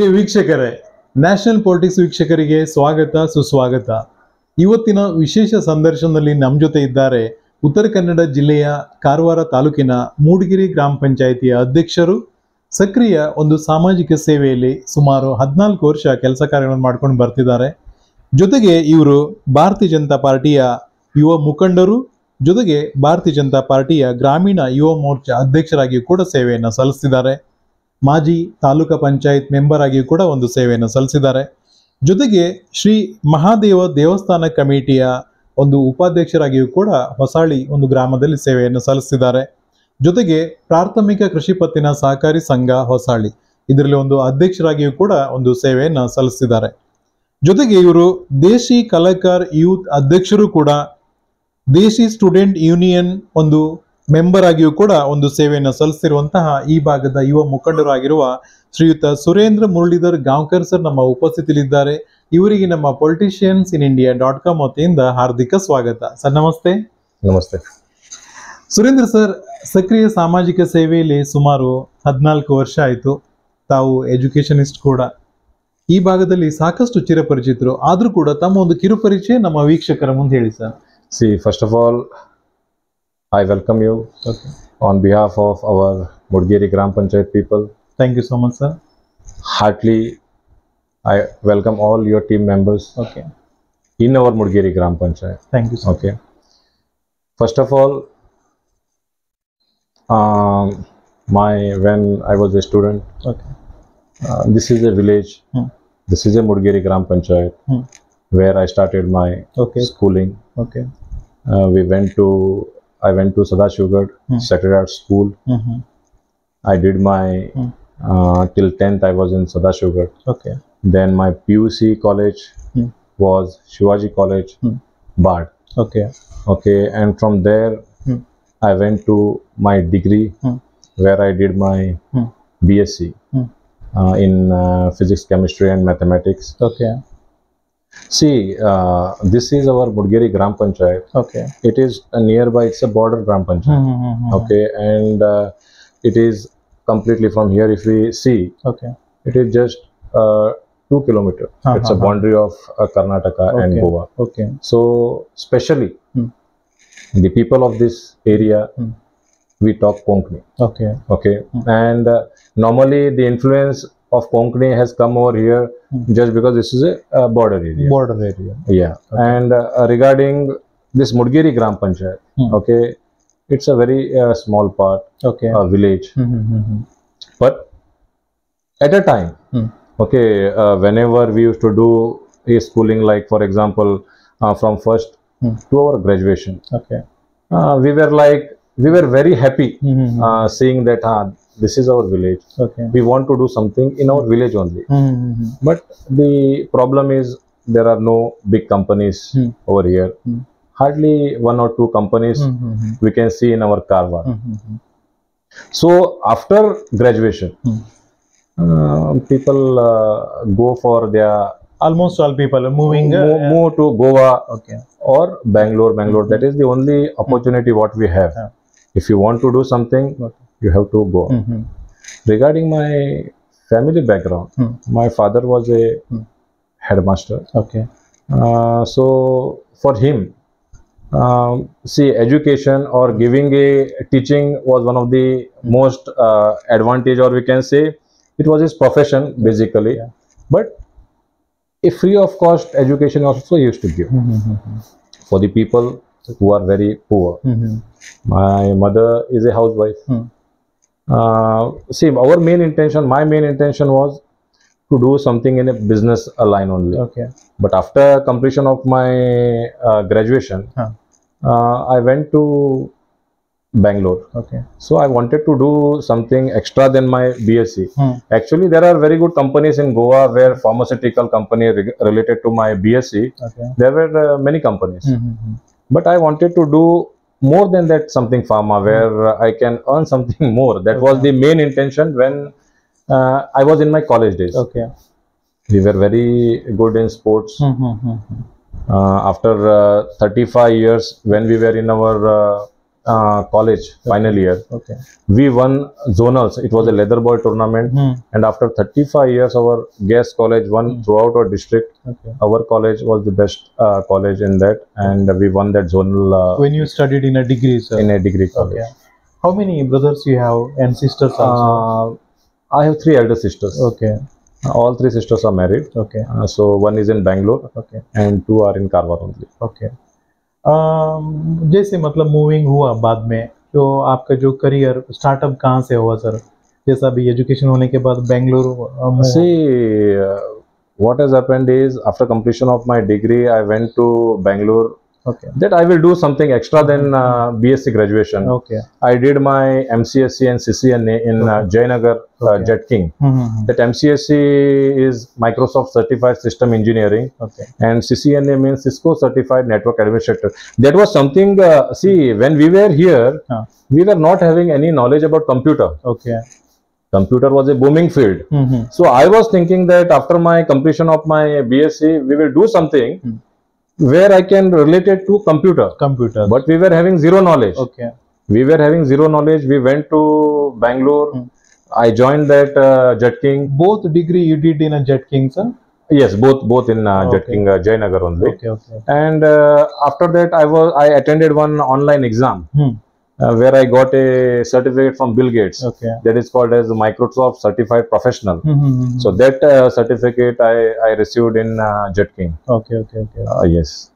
ಪ್ರಿಯ ವೀಕ್ಷಕರೇ national politics ವೀಕ್ಷಕರಿಗೆ ಸ್ವಾಗತ, ಸುಸ್ವಾಗತ. ಇವತ್ತಿನ ವಿಶೇಷ ಸಂದರ್ಶನದಲ್ಲಿ ನಮ್ಮ ಜೊತೆ ಇದ್ದಾರೆ ಉತ್ತರ ಕನ್ನಡ ಜಿಲ್ಲೆಯ ಕಾರವಾರ ತಾಲೂಕಿನ ಮೂಡಿಗೆರೆ ಗ್ರಾಮ ಪಂಚಾಯಿತಿಯ ಅಧ್ಯಕ್ಷರು, ಸಕ್ರಿಯ ಒಂದು ಸಾಮಾಜಿಕ ಸೇವೆಯಲ್ಲಿ ಸುಮಾರು ಹದಿನಾಲ್ಕು ವರ್ಷ ಕೆಲಸ ಕಾರ್ಯಗಳನ್ನು ಮಾಡ್ಕೊಂಡು ಬರ್ತಿದ್ದಾರೆ. ಜೊತೆಗೆ ಇವರು ಭಾರತೀಯ ಜನತಾ ಪಾರ್ಟಿಯ ಯುವ ಮುಖಂಡರು, ಜೊತೆಗೆ ಭಾರತೀಯ ಜನತಾ ಪಾರ್ಟಿಯ ಗ್ರಾಮೀಣ ಯುವ ಮೋರ್ಚಾ ಅಧ್ಯಕ್ಷರಾಗಿಯೂ ಕೂಡ ಸೇವೆಯನ್ನು ಸಲ್ಲಿಸ್ತಿದ್ದಾರೆ. ಮಾಜಿ ತಾಲೂಕಾ ಪಂಚಾಯತ್ ಮೆಂಬರ್ ಆಗಿಯೂ ಕೂಡ ಒಂದು ಸೇವೆಯನ್ನು ಸಲ್ಲಿಸಿದ್ದಾರೆ. ಜೊತೆಗೆ ಶ್ರೀ ಮಹಾದೇವ ದೇವಸ್ಥಾನ ಕಮಿಟಿಯ ಒಂದು ಉಪಾಧ್ಯಕ್ಷರಾಗಿಯೂ ಕೂಡ ಹೊಸಾಳಿ ಒಂದು ಗ್ರಾಮದಲ್ಲಿ ಸೇವೆಯನ್ನು ಸಲ್ಲಿಸಿದ್ದಾರೆ. ಜೊತೆಗೆ ಪ್ರಾಥಮಿಕ ಕೃಷಿ ಪತ್ತಿನ ಸಹಕಾರಿ ಸಂಘ ಹೊಸಾಳಿ ಇದರಲ್ಲಿ ಒಂದು ಅಧ್ಯಕ್ಷರಾಗಿಯೂ ಕೂಡ ಒಂದು ಸೇವೆಯನ್ನು ಸಲ್ಲಿಸಿದ್ದಾರೆ. ಜೊತೆಗೆ ಇವರು ದೇಶಿ ಕಲಾಕಾರ್ ಯೂತ್ ಅಧ್ಯಕ್ಷರು ಕೂಡ, ದೇಶಿ ಸ್ಟೂಡೆಂಟ್ ಯೂನಿಯನ್ ಒಂದು ಮೆಂಬರ್ ಆಗಿಯೂ ಕೂಡ ಒಂದು ಸೇವೆಯನ್ನು ಸಲ್ಲಿಸಿರುವಂತಹ ಈ ಭಾಗದ ಯುವ ಮುಖಂಡರಾಗಿರುವ ಶ್ರೀಯುತ ಸುರೇಂದ್ರ ಮುರಳೀಧರ್ ಗಾಂವ್ಕರ್ ಸರ್ ನಮ್ಮ ಉಪಸ್ಥಿತಿಯಲ್ಲಿದ್ದಾರೆ. ಇವರಿಗೆ ನಮ್ಮ politicians in India dot com ವತಿಯಿಂದ ಹಾರ್ದಿಕ ಸ್ವಾಗತ. ಸರ್ ನಮಸ್ತೆ. ನಮಸ್ತೆ. ಸುರೇಂದ್ರ ಸರ್ ಸಕ್ರಿಯ ಸಾಮಾಜಿಕ ಸೇವೆಯಲ್ಲಿ ಸುಮಾರು ಹದಿನಾಲ್ಕು ವರ್ಷ ಆಯಿತು. ತಾವು ಎಜುಕೇಷನಿಸ್ಟ್ ಕೂಡ. ಈ ಭಾಗದಲ್ಲಿ ಸಾಕಷ್ಟು ಚಿರಪರಿಚಿತರು ಆದರೂ ಕೂಡ ತಮ್ಮ ಒಂದು ಕಿರುಪರಿಚಯ ನಮ್ಮ ವೀಕ್ಷಕರ ಮುಂದೆ ಹೇಳಿ sir. See first of all I welcome you okay. on behalf of our Mudgiri Gram Panchayat people. Thank you so much, sir. Heartily, I welcome all your team members okay. in our Mudgiri Gram Panchayat. Thank you, sir. Okay. First of all, um, my when I was a student, okay. Uh, this is a village. Hmm. This is a Mudgiri Gram Panchayat hmm. where I started my okay. schooling. Okay. Uh, we went to I went to Sadashivgarh, mm. Sacred School. Mm -hmm. I did my mm. uh, till tenth. I was in Sadashivgarh. Okay. Then my PUC college mm. was Shivaji College, mm. Bard. Okay. Okay, and from there mm. I went to my degree, mm. where I did my mm. BSc mm. Uh, in uh, physics, chemistry, and mathematics. Okay. See, uh, this is our Mudgiri Gram Panchayat. Okay. It is nearby, it's a border Gram Panchayat. Mm -hmm. Okay. And uh, it is completely from here, if we see, okay, it is just uh, two kilometers. Uh -huh. It's a uh-huh. boundary of uh, Karnataka okay. and Goa. Okay. So, specially, mm. the people of this area, mm. we talk Konkani. Okay. Okay. Hmm. And uh, normally, the influence of Konkani has come over here hmm. just because this is a, a, border area. Border area. Yeah. Okay. And uh, uh regarding this Mudgiri Gram Panchayat, hmm. okay, it's a very uh, small part, okay, a village. Hmm, hmm, hmm, hmm, but at a time, okay, uh, whenever we used to do a schooling, like for example, uh, from first to our graduation, okay, we were like we were very happy seeing that this is our village okay. we want to do something in our village only mm-hmm. but the problem is there are no big companies mm. over here mm. hardly one or two companies mm-hmm. we can see in our karwar mm-hmm. so after graduation uh, people uh, go for their almost all people are moving uh, move, to goa okay. or bangalore bangalore that is the only opportunity what we have yeah. if you want to do something okay you have to go. Mm-hmm. Regarding my family background, mm. my father was a hmm. headmaster. Okay. Uh, so for him, um, see, education or giving a teaching was one of the hmm. most uh, advantage, or we can say it was his profession basically. Yeah. But a free of cost education also used to give mm-hmm, mm-hmm, mm-hmm. for the people who are very poor. Mm-hmm. My mother is a housewife. Mm uh, see our main intention my main intention was to do something in a business line only okay but after completion of my uh, graduation huh. uh, i went to bangalore okay so i wanted to do something extra than my bsc hmm. actually there are very good companies in goa where pharmaceutical company re related to my bsc okay. there were uh, many companies mm -hmm. but i wanted to do more than that something pharma hmm. where mm. I can earn something more. That okay. was the main intention when uh, I was in my college days. Okay. We were very good in sports. Mm -hmm. Uh, after uh, 35 years, when we were in our uh, uh, college final year, okay. we won zonals. It was a leather ball tournament, hmm. and after 35 years, our guest college won hmm. throughout our district. Okay. Our college was the best uh, college in that, and we won that zonal. Uh, when you studied in a degree, sir. In a degree college. Okay. How many brothers you have and sisters also? Uh, I have three elder sisters. Okay. All three sisters are married. Okay. Uh, so one is in Bangalore. Okay. And two are in Karwar only. Okay. जैसे मतलब moving हुआ बाद में जो आपका जो career startup कहाँ से हुआ सर जैसा अभी एजुकेशन होने के बाद Bengaluru uh, what has happened is after completion of my degree, I went to Bangalore. Okay. That I will do something extra than uh, BSc graduation. Okay. I did my MCSE and CCNA in uh, okay. uh, okay. Jetking. Mm -hmm. That MCSE is Microsoft Certified System Engineering. Okay. And CCNA means Cisco Certified Network Administrator. That was something. Uh, see, when we were here, we were not having any knowledge about computer. Okay computer was a booming field. Mm -hmm. So I was thinking that after my completion of my BSc, we will do something mm where I can relate it to computer. Computer. But we were having zero knowledge. Okay. We were having zero knowledge. We went to Bangalore. Hmm. I joined that uh, Jetking. Both degree you did in a Jetking, sir? Yes, both both in uh, okay. Jet King uh, Jayanagar only. Okay, okay. And uh, after that, I was I attended one online exam. Hmm uh, where I got a certificate from Bill Gates. Okay. That is called as Microsoft Certified Professional. Mm -hmm. So that uh, certificate I, I received in uh, JetKing. Okay, okay, okay. Uh, yes.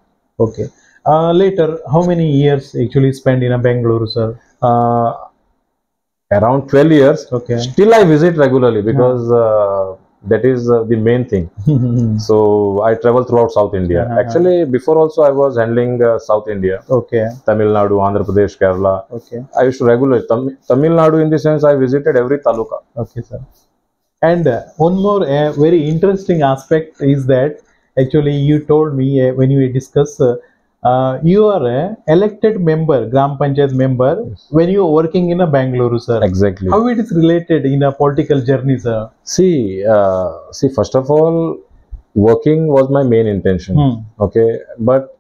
Okay. Uh, later, how many years actually spent in a Bangalore, sir? Uh, around 12 years. Okay. Still I visit regularly because yeah that is uh, the main thing. So I travel throughout South India. Uh-huh. Actually, before also I was handling uh, South India, okay Tamil Nadu, Andhra Pradesh, Kerala. okay I used to regularly Tam- Tamil Nadu in the sense I visited every taluka. Okay, sir. And uh, one more uh, very interesting aspect is that actually you told me uh, when we discuss uh, you are a elected member, Gram Panchayat member, when you are working in a Bangalore, sir. Exactly. How it is related in a political journey, sir? See, uh, see. First of all, working was my main intention. Hmm. Okay, but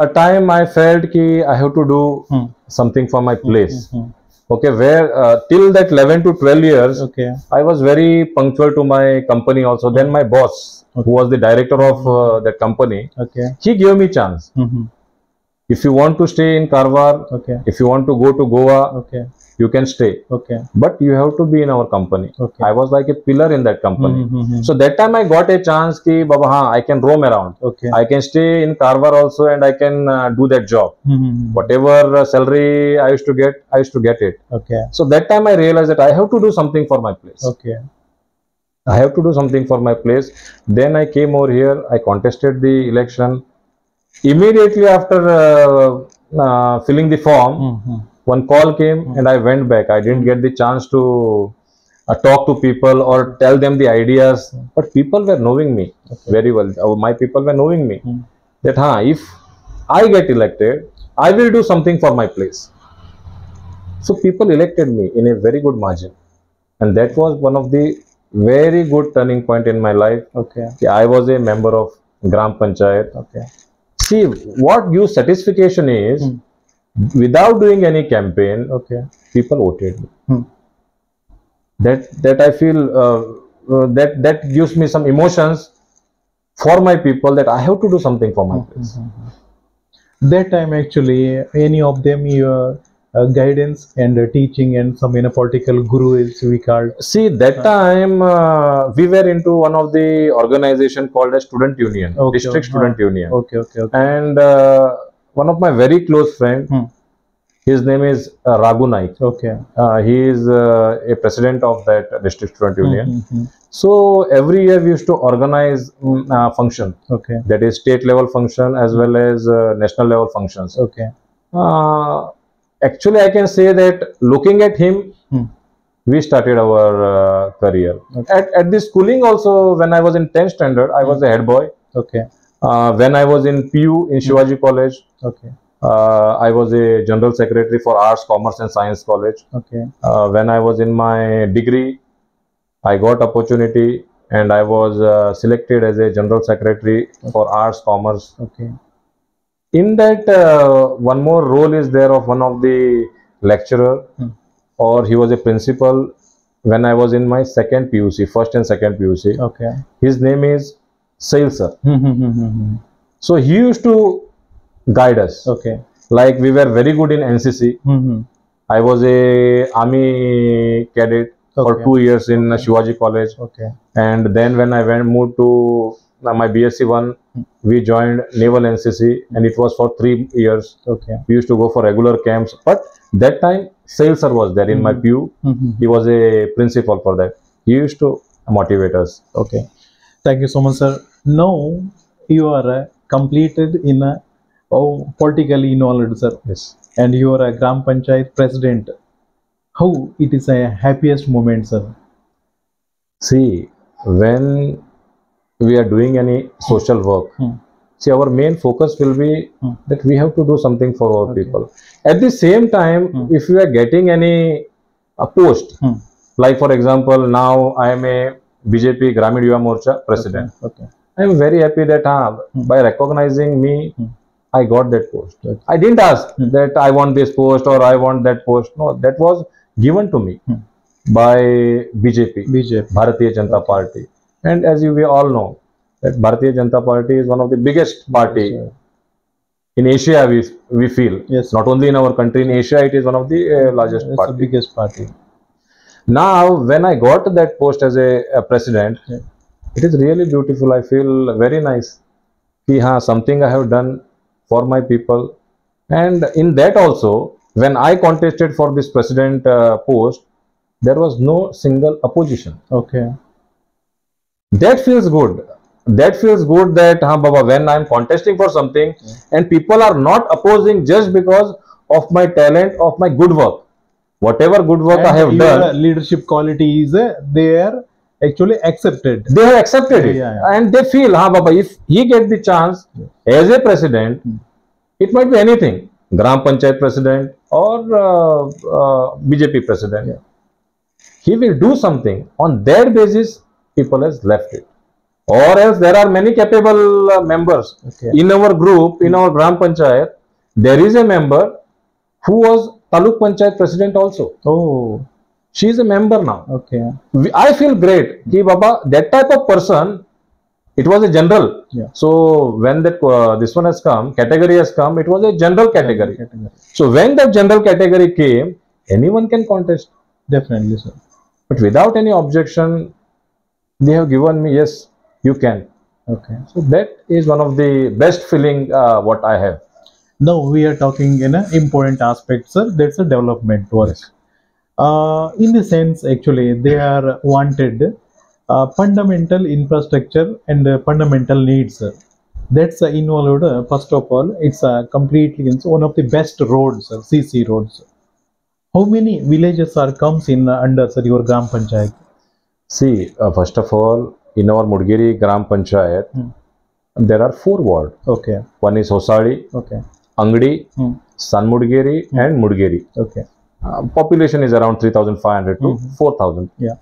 a time I felt ki I have to do Hmm. something for my place. Hmm. Okay, where uh, till that 11 to 12 years, Okay. I was very punctual to my company also. Then my boss, who was the director of uh, that company, Okay. he gave me chance. hmm If you want to stay in Karwar, Okay. if you want to go to Goa, Okay. you can stay. Okay. But you have to be in our company. Okay. I was like a pillar in that company. Mhm. So that time I got a chance ki Baba, haan, I can roam around. Okay. I can stay in Karwar also and I can uh, do that job. Mhm. Whatever uh, salary I used to get, I used to get it. Okay. So that time I realized that I have to do something for my place. Okay. I have to do something for my place. Then I came over here. I contested the election. Immediately after uh, uh, filling the form, Mhm. one call came and I went back. I didn't get the chance to uh, talk to people or tell them the ideas, but people were knowing me very well. Uh, my people were knowing me Hmm. that, huh, if I get elected, I will do something for my place. So people elected me in a very good margin, and that was one of the very good turning point in my life. Okay. I was a member of Gram Panchayat. Okay. See, what gives satisfaction is Hmm. without doing any campaign, Okay. people voted me. Hmm. That that I feel uh, uh, that that gives me some emotions for my people that I have to do something for my place. that time actually any of them your uh, guidance and uh, teaching and some in a political guru is we called See, that time uh, we were into one of the organization called as Student Union, Okay, District okay. Student Union, okay okay okay and uh, one of my very close friend, Hmm. his name is uh, Raghu Naik. okay Uh, he is uh, a president of that District Student Union. Mhm, mhm. So every year we used to organize mm, uh, function okay that is state level function as well as uh, national level functions. okay Uh, actually, I can say that looking at him, Hmm. we started our uh, career. Okay. At, at the schooling also, when I was in 10th standard, I was a head boy. okay Uh, when I was in PU in Shivaji College, okay uh, I was a general secretary for Arts, Commerce and Science College. okay Uh, when I was in my degree, I got opportunity and I was uh, selected as a general secretary for Arts, Commerce. okay in that uh, one more role is there of one of the lecturer Hmm. or he was a principal when i was in my second puc first and second puc Okay. his name is Sail sir Hmm, hmm, hmm, so he used to guide us Okay. like we were very good in ncc i was a army cadet for two years in shivaji college Okay. and then when i went moved to uh, my bsc one we joined naval ncc and it was for three years Okay. we used to go for regular camps but that time Sail sir was there in my Mhm. PU Hmm, hmm. he was a principal for that he used to motivate us Okay. Thank you so much, sir. Now you are uh, completed in a oh, politically involved, sir, yes and you are a Gram Panchayat president. How it is a happiest moment, sir? see when we are doing any social work Hmm. see our main focus will be Hmm. that we have to do something for our Okay. people at the same time Hmm. if we are getting any a post Hmm. like for example now i am a bjp gramin yuva morcha president Okay. i am very happy that Hmm. by recognizing me Hmm. i got that post Okay. i didn't ask that i want this post or i want that post no that was given to me by bjp BJP. Bharatiya Janata Party. And as you we all know, that Bharatiya Janata Party is one of the biggest party Yes, in Asia. We we feel Yes. not only in our country in Asia, it is one of the uh, largest It's the party. biggest party. Now, when I got that post as a, a president, it is really beautiful. I feel very nice. Ki, हाँ, something I have done for my people, and in that also, when I contested for this president uh, post, there was no single opposition. Okay. That feels good that feels good that huh, baba when i'm contesting for something and people are not opposing just because of my talent of my good work whatever good work i have done leadership quality is uh, they are actually accepted. they have accepted it Yeah, yeah. and they feel huh, baba if he get the chance as a president Hmm. it might be anything gram panchayat president or uh, uh, bjp president Yeah. he will do something on that basis people has left it or else there are many capable uh, members Okay. in our group in our gram panchayat there is a member who was taluk panchayat president also Oh. she is a member now Okay. we- I feel great. Ki Baba, that type of person, it was a general. Yeah. So when that uh, this one has come, category has come, it was a general category. Category. So when that general category came, anyone can contest. Definitely, sir. But without any objection, they have given me yes, you can. Okay. So that is one of the best feeling uh, what I have. Now we are talking in an important aspect, sir. That's a development work. Uh, in the sense, actually, they are wanted uh, fundamental infrastructure and uh, fundamental needs. sir. That's uh, involved. uh, first of all, it's uh, completely it's one of the best roads, sir, CC roads. How many villages are comes in uh, under sir, your Gram Panchayat? See, uh, first of all, in our Mudgiri Gram Panchayat, Hmm. there are four wards. Okay. One is Hosadi, Okay. Angdi, Hmm. San Mudgiri, and Mudgiri. Okay. Uh, population is around 3,500 to Mhm. 4,000. Yeah.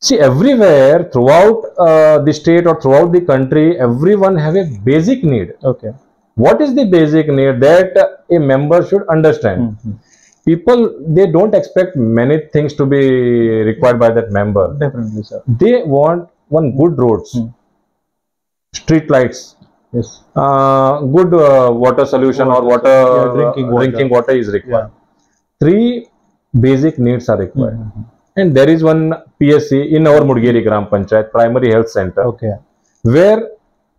See, everywhere throughout uh, the state or throughout the country, everyone have a basic need. Okay. What is the basic need that a member should understand? People they don't expect many things to be required by that member. Definitely, sir. They want one good roads, Hmm. street lights, Yes. uh, good uh, water solution or water, Yeah, drinking water. drinking water is required. Yeah. Three basic needs are required. Mhm. And there is one PSC in our Mudgiri Gram Panchayat, Primary Health Center, Okay. where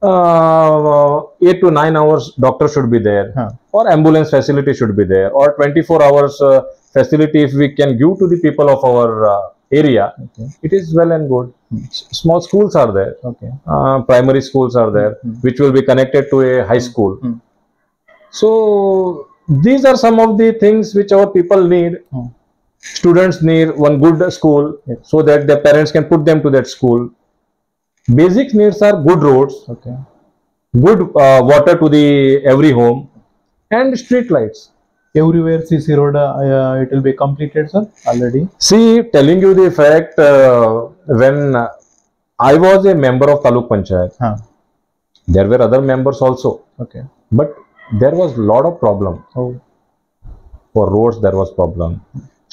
uh, 8 to 9 hours doctor should be there, Huh. or ambulance facility should be there, or 24 hours uh, facility if we can give to the people of our uh, area, Okay. it is well and good. Hmm. Small schools are there, Okay. uh, primary schools are there, Hmm. which will be connected to a high school. Hmm. So these are some of the things which our people need. Hmm. Students need one good school Yes. so that their parents can put them to that school. Basic needs are good roads, Okay. good uh, water to the every home, and street lights. Everywhere CC road, uh, uh, it will be completed, sir, already. See, telling you the fact, uh, when I was a member of Taluk Panchayat, Huh. there were other members also, Okay. but there was a lot of problem Oh. for roads there was problem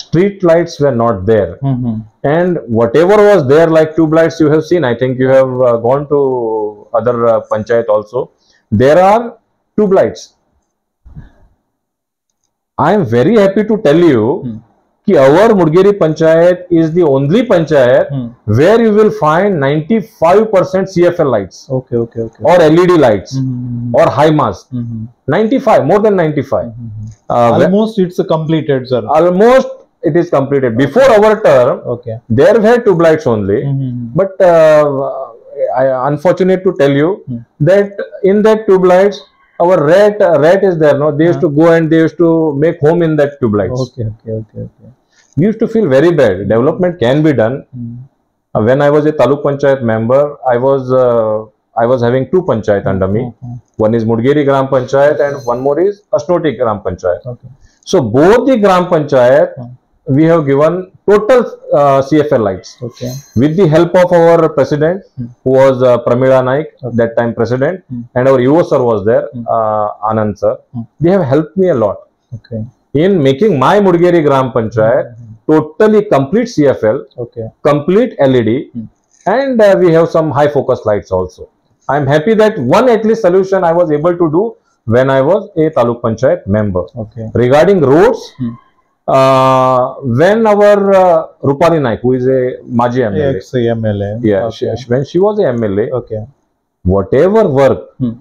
street lights were not there Mhm. and whatever was there like tube lights you have seen i think you have uh, gone to other uh, panchayat also there are tube lights i am very happy to tell you Hmm. कि our mudgeri panchayat is the only panchayat Hmm. where you will find 95% cfl lights Okay, okay, okay. or led lights Mhm. or high mast Mhm. 95 more than 95 Mhm. uh, Almost it's a completed, sir. almost it is completed before our term Okay. there were tube lights only Mhm. but uh, i unfortunate to tell you Hmm. that in that tube lights our rat rat is there no they used to go and they used to make home in that tube lights Okay, okay, okay, okay. we used to feel very bad development can be done Mhm. Uh, when i was a taluk panchayat member i was uh, i was having two panchayat under me Mhm. one is mudgeri gram panchayat and one more is asnoti gram panchayat Okay. so both the gram panchayat Hmm. We have given total uh, cfl lights Okay. with the help of our president Hmm. who was uh, Pramila Naik Okay. that time president Hmm. and our UO sir was there Hmm. uh, Anand sir Hmm. they have helped me a lot Okay. in making my Mudgeri Gram Panchayat Mhm. totally complete CFL Okay. complete LED Hmm. and uh, we have some high focus lights also I am happy that one at least solution I was able to do when I was a Taluk Panchayat member Okay. regarding roads Hmm. Uh, when our uh, Rupali Naik who is a Maji MLA Ex MLA. yeah, Okay. she, when she was a MLA, Okay. whatever work Hmm.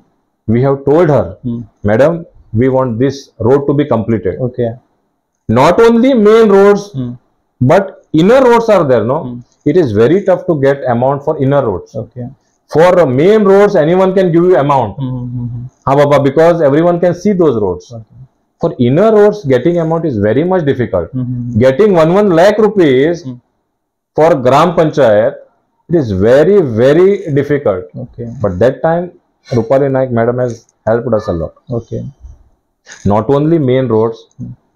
we have told her, Hmm. Madam, we want this road to be completed. Okay. Not only main roads, Hmm. but inner roads are there. No, Hmm. it is very tough to get amount for inner roads. Okay. For uh, main roads, anyone can give you amount. Mhm. Baba, because everyone can see those roads. Okay. For inner roads, getting amount is very much difficult. Mhm. Getting one one lakh rupees Hmm. for Gram Panchayat, it is very very difficult. Okay. But that time, Rupali Naik madam has helped us a lot. Okay. Not only main roads,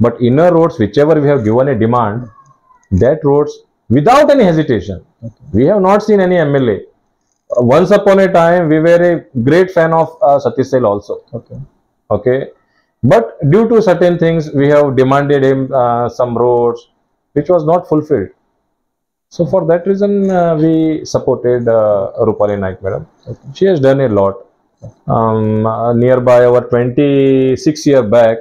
but inner roads, whichever we have given a demand, that roads without any hesitation. Okay. We have not seen any MLA. Uh, once upon a time, we were a great fan of uh, Satish also. Okay. Okay. But due to certain things, we have demanded him uh, some roads, which was not fulfilled. So for that reason, uh, we supported uh, Rupali Naik madam. Okay. She has done a lot. Um, uh, nearby our 26 year back,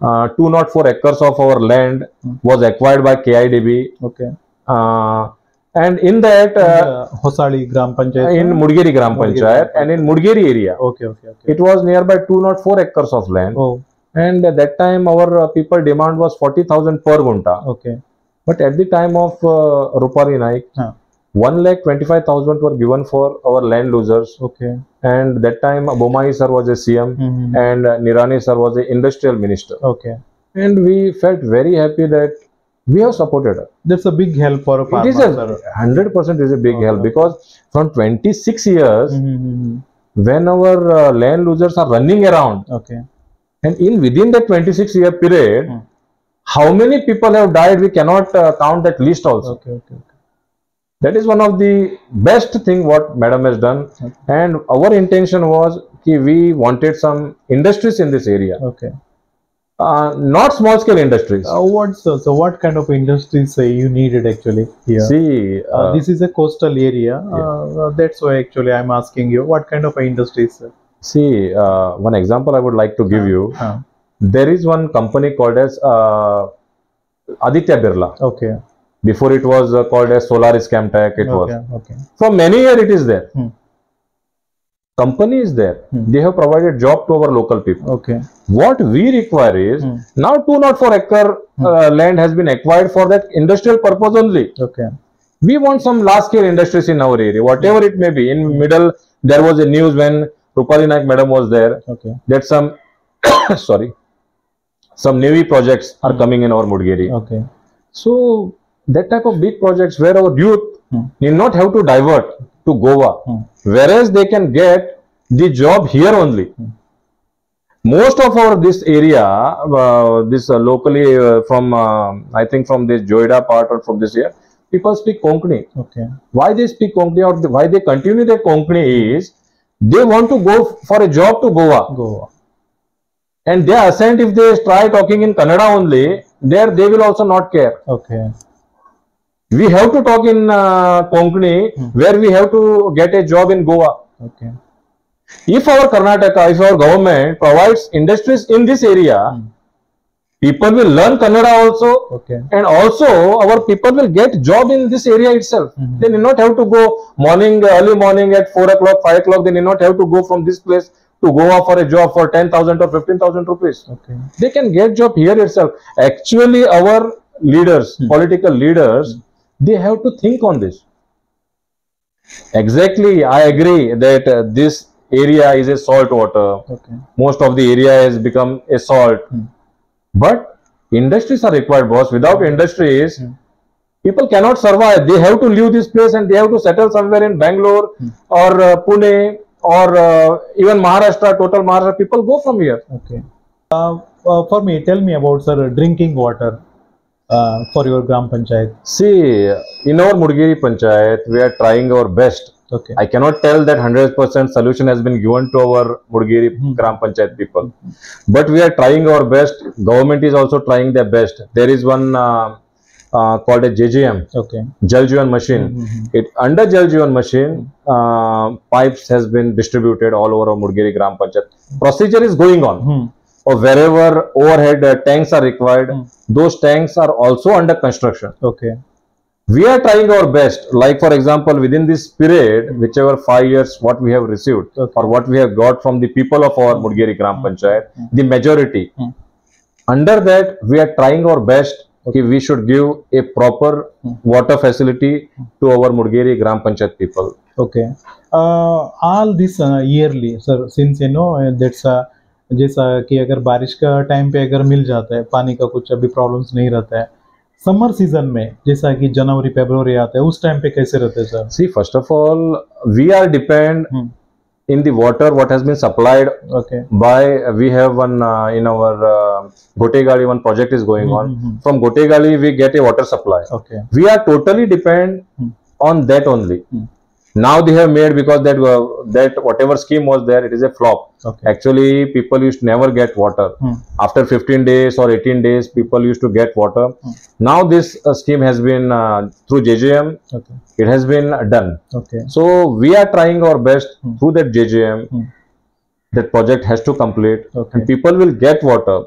uh, 204 acres of our land was acquired by KIDB. Okay. Uh, and in that, uh, Uh, Hosali Gram Panchayat. in Mudgeri Gram Mudgeri Panchayat and in Mudgeri area, Okay. Okay. Okay. it was nearby 204 acres of land. Oh. And at that time, our uh, people demand was 40,000 per gunta. Okay. But at the time of uh, Rupali Naik, Huh. 1 lakh 25,000 were given for our land losers. Okay. And that time, Bommai sir was a CM Mhm. and uh, Nirani sir was a industrial minister. Okay. And we felt very happy that we have supported her. That's a big help for a farmer. it is a sir. 100% is a big help because from 26 years, Mhm. when our uh, land losers are running around, Okay. And in within that 26 year period, Hmm. how many people have died? We cannot uh, count that list also. Okay. Okay. okay. That is one of the best thing what Madam has done, Okay. and our intention was ki we wanted some industries in this area, Okay. uh, not small scale industries. Uh, what's uh, so? What kind of industries uh, you needed actually here? See, Uh, uh, this is a coastal area. Uh, uh, that's why actually I'm asking you what kind of industries. sir? See, uh, one example I would like to give you. There is one company called as uh, Aditya Birla. okay. Before it was uh, called as Solaris ChemTech. It was okay. Okay. for many years it is there. Hmm. Company is there. Hmm. They have provided job to our local people. Okay. What we require is Hmm. now two not four acre uh, land has been acquired for that industrial purpose only. Okay. We want some large scale industries in our area, whatever it may be. In middle, there was a news when Rupali Naik madam was there Okay. that some sorry some navy projects are coming in our Mudgeri. Okay. So that type of big projects where our youth Hmm. need not have to divert to Goa, Hmm. whereas they can get the job here only. Hmm. Most of our this area, uh, this uh, locally uh, from uh, I think from this Joida part or from this area, people speak Konkani. Okay. Why they speak Konkani or why they continue their Konkani is they want to go for a job to Goa. Goa. and they assent if they try talking in Kannada only, there they will also not care. Okay. We have to talk in uh, Konkani where we have to get a job in Goa. Okay. If our Karnataka, if our government provides industries in this area, people will learn Kannada also Okay. and also our people will get job in this area itself. Mm-hmm. They need not have to go morning, early morning at 4 o'clock, 5 o'clock. They need not have to go from this place to Goa for a job for 10,000 or 15,000 rupees. Okay. They can get job here itself. Actually, our leaders, hmm. political leaders, hmm. they have to think on this. Exactly, I agree that uh, this area is a salt water. Okay. Most of the area has become a salt. Hmm. But industries are required, boss. Without industries, people cannot survive. They have to leave this place and they have to settle somewhere in Bangalore or uh, Pune or uh, even Maharashtra, total Maharashtra. People go from here. Okay. Uh, uh, for me, tell me about sir drinking water uh, for your gram panchayat. See, in our Mudgiri Panchayat, we are trying our best. Okay. I cannot tell that 100% solution has been given to our Mudgiri Gram Panchayat people. But we are trying our best. Government is also trying their best. There is one uh, uh, called a JJM, Okay. Jal Jeevan Mission. It under Jal Jeevan Mission, uh, pipes has been distributed all over our Mudgiri Gram Panchayat. Procedure is going on. Hmm. Or wherever overhead uh, tanks are required, those tanks are also under construction Okay. We are trying our best like for example within this period whichever five years what we have received Okay. or what we have got from the people of our mudgeri gram panchayat mm -hmm. the majority mm Hmm. under that we are trying our best okay. we should give a proper water facility to our mudgeri gram panchayat people Okay. Uh, all this uh, yearly, sir, since you know uh, that's uh, जैसा कि अगर बारिश का time पे अगर मिल जाता है पानी का कुछ अभी प्रॉब्लम्स नहीं रहता है समर सीज़न में जैसा कि जनवरी फेब्रवरी आते हैं उस टाइम पे कैसे रहते हैं sir? See first of all we are depend in the water what has been supplied by we have one in our Gotegadi one project is going on from Gotegadi we get a water supply we are totally depend on that only now they have made because that uh, that whatever scheme was there it is a flop okay. actually people used to never get water hmm. after 15 days or 18 days people used to get water hmm. now this uh, scheme has been uh, through jjm okay. it has been uh, done okay. so we are trying our best hmm. through that jjm hmm. that project has to complete and people will get water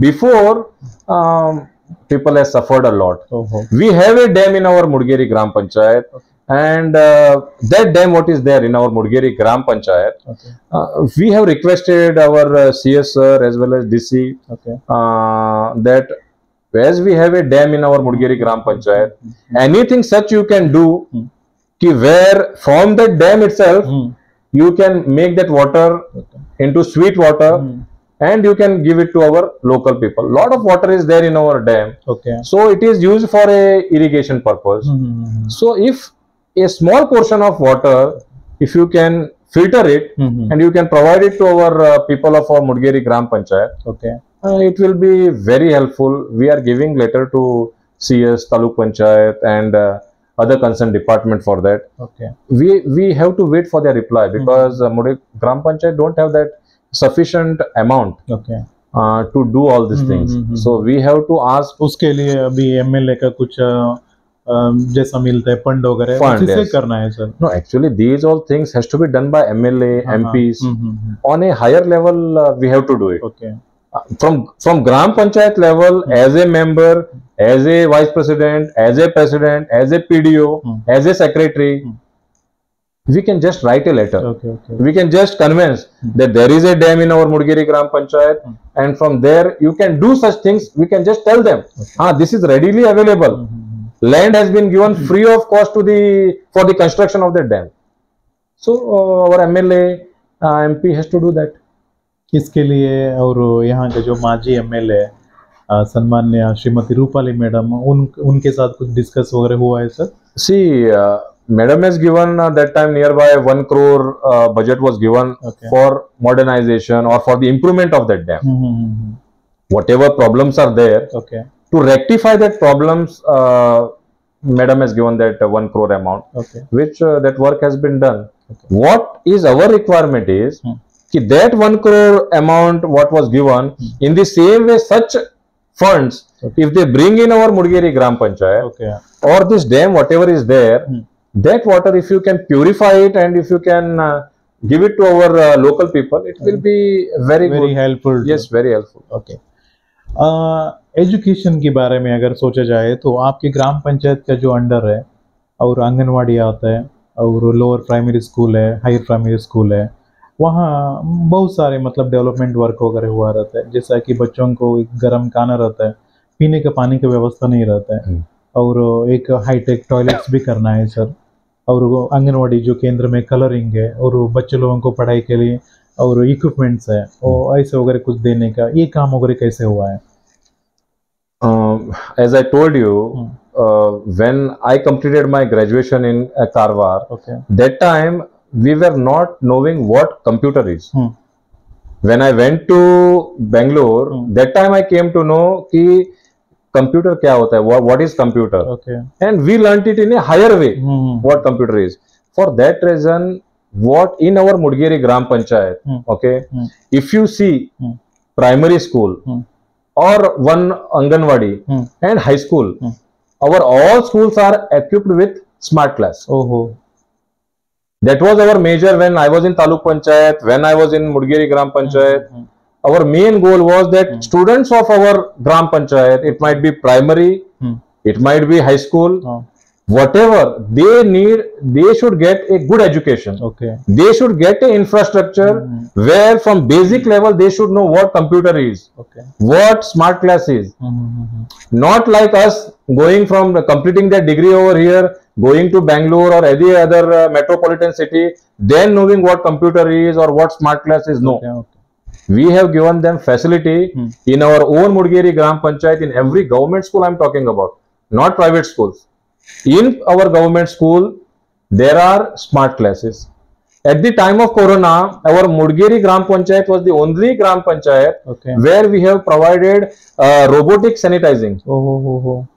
before um, people have suffered a lot. Oh, oh. We have a dam in our Mudgeri Gram Panchayat. Okay and uh, that dam what is there in our Mudgeri Gram Panchayat, okay. uh, we have requested our uh, as well as DC okay. Uh, that as we have a dam in our Mudgeri Gram Panchayat, mm -hmm. anything such you can do mm. ki where from that dam itself mm. you can make that water okay. into sweet water hmm. and you can give it to our local people lot of water is there in our dam okay so it is used for a irrigation purpose mm -hmm. so if a small portion of water if you can filter it hmm and you can provide it to our uh, people of our mudgeri gram panchayat okay uh, it will be very helpful we are giving letter to cs taluk panchayat and uh, other concerned department for that okay we we have to wait for their reply because uh, Mudgeri gram panchayat don't have that sufficient amount okay uh, to do all these Mhm, things mhm, so we have to ask उसके लिए अभी MLA का कुछ अ, अ, Um, जैसा मिलता है fund वगैरह करना है sir no actually these all things has to be done by MLA MP on a higher level we have to do it okay from from gram panchayat level as a member as a vice president as a president as a PDO as a secretary we can just write a letter we can just convince that there is a dam in our Mudgeri Gram Panchayat and from there you can do such things we can just tell them हाँ this is readily available land has been given free of cost to the for the construction of the dam. So uh, our mla uh, mp has to do लिए? और यहाँ के जो माजी MLA uh, सम्मान्य Shrimati Rupali madam उन उनके साथ कुछ डिस्कस वगैरह हुआ है sir see madam has given that time near by one crore budget was given for modernization और for the improvement of that dam whatever problems are there okay to rectify that problems uh, madam has given that uh, 1 crore amount okay. which uh, that work has been done okay. what is our requirement is hmm. that 1 crore amount what was given hmm. in the same way such funds okay. if they bring in our mudgeri gram panchayat or this dam whatever is there hmm. that water if you can purify it and if you can uh, give it to our uh, local people it hmm. will be very very good. helpful yes very helpful okay education के बारे में अगर सोचा जाए तो आपके ग्राम पंचायत का जो अंडर है और आंगनवाड़ी आता है और लोअर प्राइमरी स्कूल है हायर प्राइमरी स्कूल है वहाँ बहुत सारे मतलब डेवलपमेंट वर्क वगैरह हुआ रहता है। जैसा कि बच्चों को एक गर्म खाना रहता है पीने का पानी की व्यवस्था नहीं रहता है। हम्म। और एक हाईटेक टॉयलेट्स भी करना है सर। और आंगनवाड़ी जो केंद्र में कलरिंग है और बच्चे लोगों को पढ़ाई के लिए और इक्विपमेंट्स है और ऐसे वगैरह कुछ देने का ये काम वगैरह कैसे हुआ है um, told you, Hmm. uh, when I completed my graduation in uh, Karwar, okay that time we were not knowing what computer is. Hmm. When I went to Bangalore, Hmm. that time I came to know कि computer क्या होता है, what, what is computer, okay and we learnt it in a higher way. Hmm what computer is. What in our Mudgeri Gram Panchayat, Hmm. okay, Hmm. if you see Hmm. primary school Hmm. or one Anganwadi Hmm. and high school, Hmm. our all schools are equipped with smart class. ओहो That was our major when I was in Taluk Panchayat, when I was in Mudgeri Gram Panchayat. Hmm, Our main goal was that Hmm. students of our Gram Panchayat, it might be primary, hmm, it might be high school, हाँ, whatever they need they should get a good education okay they should get an infrastructure mm. where from basic level they should know what computer is okay what smart class is mm-hmm. not like us going from completing their degree over here going to bangalore or any other uh, metropolitan city then knowing what computer is or what smart class is no okay, okay. we have given them facility mm. in our own mudgeri gram panchayat in every government school i'm talking about not private schools in our government school, there are smart classes. At the time of Corona, our Mudgiri Gram Panchayat was the only Gram Panchayat okay. where we have provided uh, robotic sanitizing. Oh, oh, oh, oh.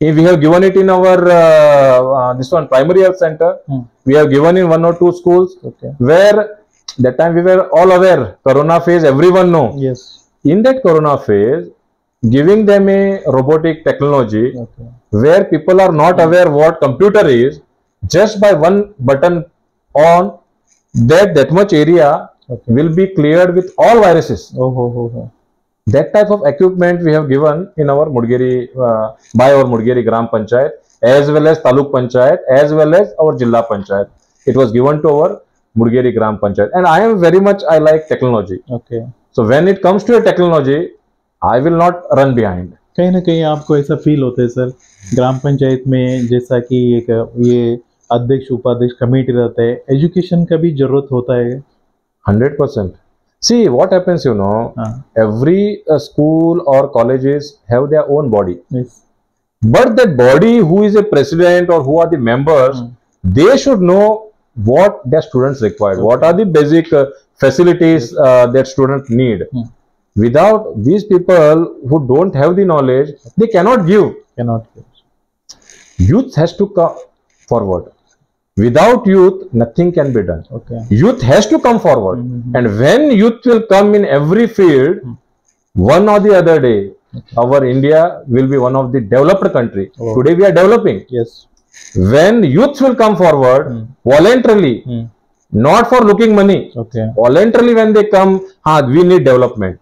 we have given it in our uh, uh, this one primary health center. Hmm. We have given in one or two schools okay. where that time we were all aware Corona phase. Everyone know. Yes. In that Corona phase, giving them a robotic technology okay where people are not aware what computer is just by one button on that that much area okay will be cleared with all viruses ओहो हो हो that type of equipment we have given in our mudgeri uh, by our mudgeri gram panchayat as well as taluk panchayat as well as our jilla panchayat it was given to our mudgeri gram panchayat and i am very much i like technology okay so when it comes to a technology I will not run behind कहीं ना कहीं आपको ऐसा feel होता है sir ग्राम पंचायत में जैसा कि एक ये अध्यक्ष उपाध्यक्ष कमेटी रहता है एजुकेशन का भी ज़रूरत होता है। Hundred percent see what happens you know every school और college have their own body but that body who is a president और who. Are the they should know what that students required what are Desika facilities that student need without these people who don't have the knowledge they cannot give. Cannot give. Youth has to come forward. Without youth nothing can be done. Okay. Youth has to come forward. Mhm. and when youth will come in every field Hmm. one or the other day our india will be one of the developed country. Oh. today we are developing. Yes. When youth will come forward Hmm. voluntarily hmm. not for looking money okay. voluntarily when they come ah, we need development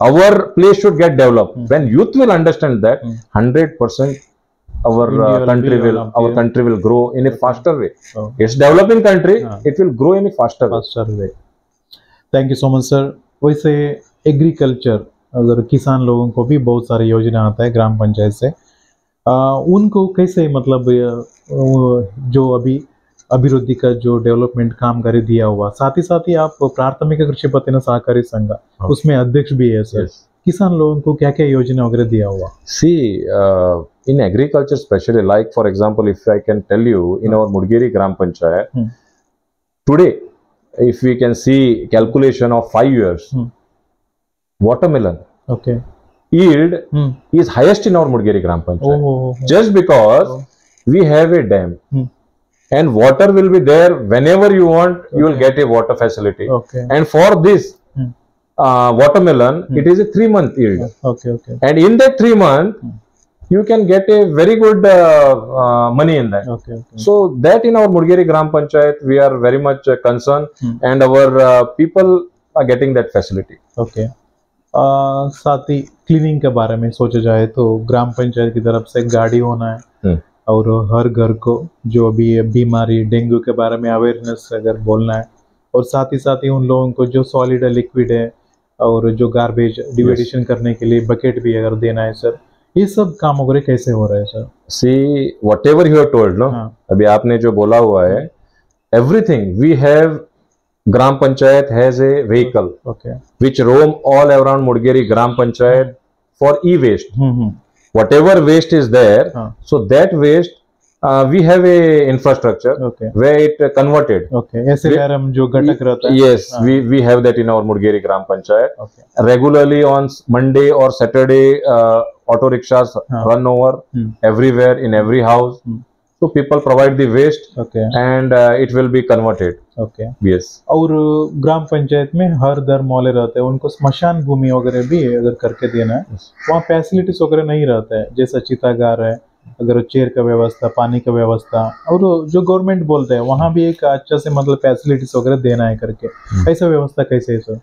our place should get developed Hmm. when youth will understand that Hmm. 100% our uh, country will our the- country will grow in a faster way oh. it's developing country हाँ. it will grow in a faster faster way survey thank you so much sir वैसे agriculture अगर किसान लोगों को भी बहुत सारी योजना आता है ग्राम पंचायत से आ, उनको कैसे मतलब जो अभी ಅಭಿವೃದ್ಧಿ जो डेवलपमेंट काम कर दिया हुआ। साथ ही साथ ही आप प्राथमिक कृषि पत्न सहकारी संघ हाँ। उसमें अध्यक्ष भी है सर। किसान लोगों को क्या क्या योजना वगैरह दिया हुआ? See in agriculture specially like for example if I can tell you in our Mudgeri gram panchayat today if you can see calculation of five years watermelon okay yield hmm. is highest in our mudgeri gram panchayat oh, oh, oh, oh. just because oh. we have a dam. hmm. And water will be there whenever you want you will get a water facility Okay. and for this Hmm. uh, watermelon hmm. it is a three month yield Okay. Okay. and in that three month Hmm. you can get a very good uh, uh, money in that Okay. Okay. so that in our Mudgeri Gram Panchayat we are very much uh, concerned Hmm. and our uh, people are getting that facility ah, साथ ही cleaning के बारे में सोचा जाए तो ग्राम पंचायत की तरफ़ से गाड़ी होना है हम्म। और हर घर को जो अभी बीमारी डेंगू के बारे में अवेयरनेस अगर बोलना है और साथ ही साथ ही उन लोगों को जो सॉलिड है लिक्विड है और जो गार्बेज डिवाइडेशन करने के लिए बकेट भी अगर देना है सर ये सब काम वगैरह कैसे हो रहा है sir see whatever ever have told हाँ। अभी आपने जो बोला हुआ है everything we have gram panchayat has a which roam all around mudgeri gram panchayat for e-waste. Hmm hmm. whatever waste is there हाँ so that waste uh, we have a infrastructure okay where it uh, converted okay ऐसे हम जो घटक रहता है yes हाँ. we we have that in our mudgeri gram panchayat okay regularly on s- monday or saturday uh, auto rickshaws हाँ. run over hmm everywhere in every house hmm. So people provide the waste okay and uh, it will be converted. Okay yes. और ग्राम पंचायत में हर धर्म वाले रहते हैं उनको स्मशान भूमि वगैरह भी अगर करके देना है वहाँ फैसिलिटीज़ वगैरह नहीं रहता है जैसा चितागार है अगर चेयर का व्यवस्था पानी का व्यवस्था और जो गवर्नमेंट बोलते हैं वहाँ भी एक अच्छा से मतलब फैसिलिटीज़ वगैरह देना है करके। ऐसा व्यवस्था कैसे है sir